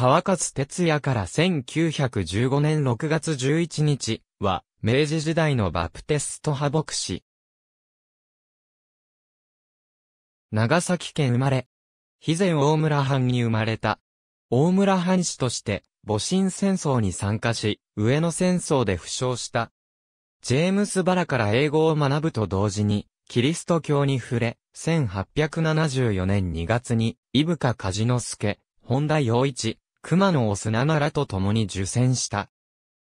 川勝哲也から1915年6月11日は、明治時代のバプテスト派牧師。長崎県生まれ。肥前大村藩に生まれた。大村藩士として、戊辰戦争に参加し、上野戦争で負傷した。ジェームス・バラから英語を学ぶと同時に、キリスト教に触れ、1874年2月に、伊深梶之助、本田洋一、熊野お砂ならと共に受選した。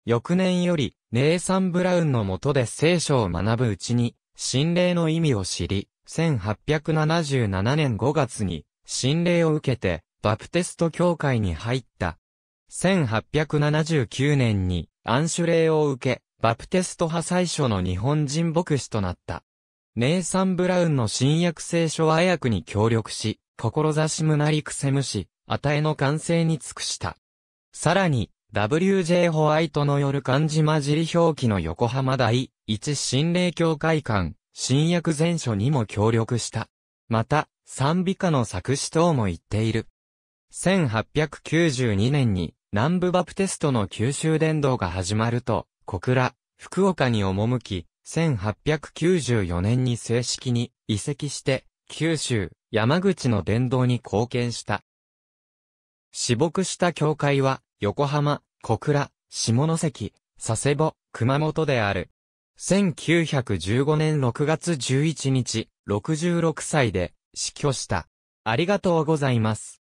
翌年より、ネイサン・ブラウンの下で聖書を学ぶうちに、心霊の意味を知り、1877年5月に、心霊を受けて、バプテスト教会に入った。1879年に、暗種霊を受け、バプテスト派最初の日本人牧師となった。ネイサン・ブラウンの新約聖書和訳に協力し、志むなりくせむし、与えの完成に尽くした。さらに、W.J. ホワイトのよる漢字混じり表記の横浜第一心霊協会館、新約全書にも協力した。また、賛美歌の作詞等も言っている。1892年に南部バプテストの九州伝道が始まると、小倉、福岡に赴き、1894年に正式に移籍して、九州、山口の伝道に貢献した。死牧した教会は、横浜、小倉、下関、佐世保、熊本である。1915年6月11日、66歳で死去した。ありがとうございます。